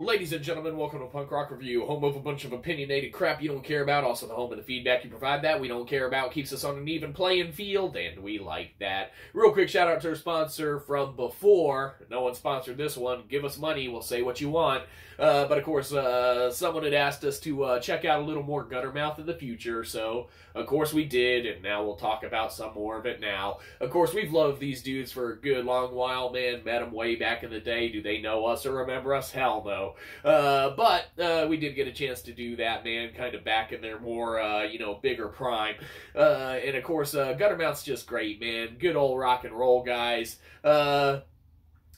Ladies and gentlemen, welcome to Punk Rock Review, home of a bunch of opinionated crap you don't care about, also the home of the feedback you provide that we don't care about, keeps us on an even playing field, and we like that. Real quick shout out to our sponsor from before. No one sponsored this one. Give us money, we'll say what you want. Uh, but of course, uh, someone had asked us to uh, check out a little more Guttermouth in the future, so of course we did, and now we'll talk about some more of it now. Of course, we've loved these dudes for a good long while, man. Met them way back in the day. Do they know us or remember us? Hell no. Uh, but uh, we did get a chance to do that, man, kind of back in their more, uh, you know, bigger prime. Uh, and of course, uh, Guttermouth's just great, man. Good old rock and roll guys. Uh,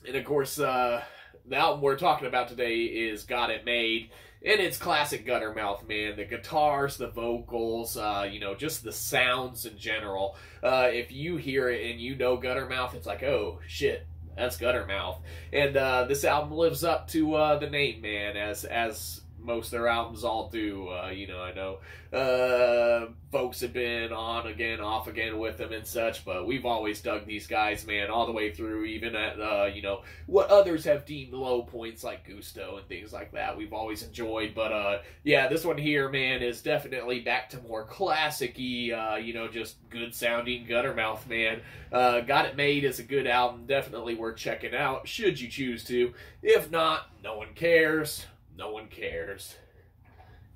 and of course, the album we're talking about today is Got It Made. And it's classic Guttermouth, man. The guitars, the vocals, uh, you know, just the sounds in general. Uh, if you hear it and you know Guttermouth, it's like, oh, shit, that's Guttermouth. And uh, this album lives up to uh, the name, man, as as most of their albums all do. Uh, you know, I know uh, folks have been on again, off again with them and such, but we've always dug these guys, man, all the way through, even at, uh, you know, what others have deemed low points like Gusto and things like that. We've always enjoyed, but uh, yeah, this one here, man, is definitely back to more classic uh, you know, just good sounding Guttermouth, man. Uh, Got It Made is a good album, definitely worth checking out, should you choose to. If not, no one cares. No one cares.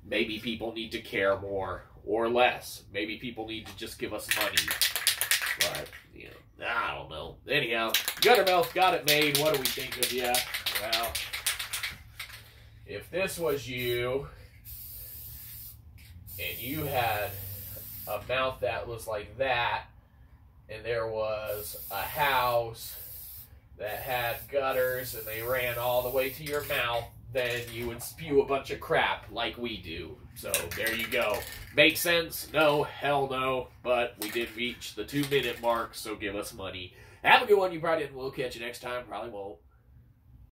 Maybe people need to care more or less. Maybe people need to just give us money. But, you know, I don't know. Anyhow, Guttermouth got it made. What do we think of you? Well, if this was you and you had a mouth that was like that, and there was a house that had gutters and they ran all the way to your mouth, then you would spew a bunch of crap like we do. So there you go. Make sense? No, hell no. But we did reach the two minute mark, so give us money. Have a good one. You probably didn't. We'll catch you next time. Probably won't.